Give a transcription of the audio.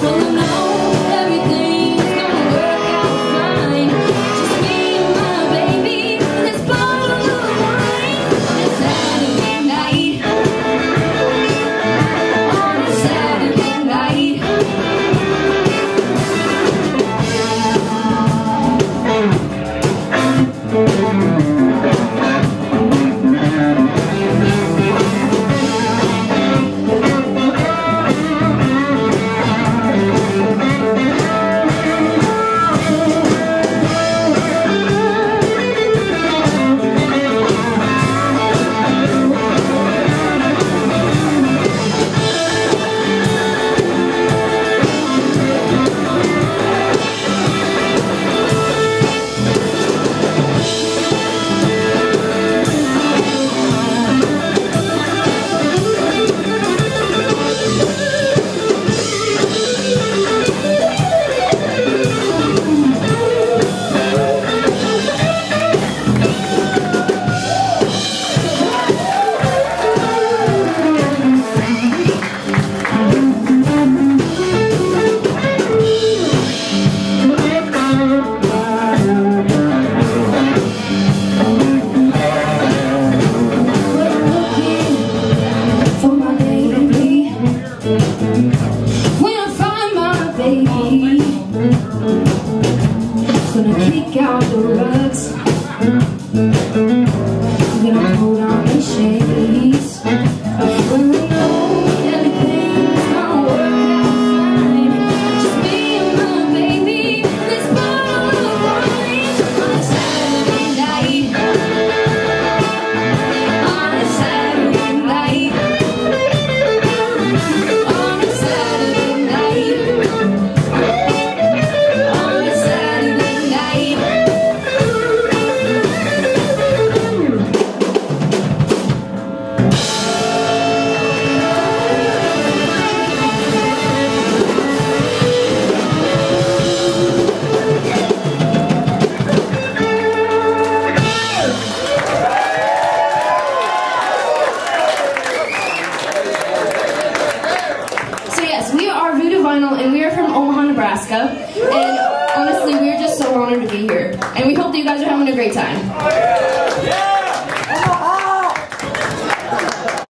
Thank you. Vinyl, and we are from Omaha, Nebraska. And honestly, we are just so honored to be here. And we hope that you guys are having a great time.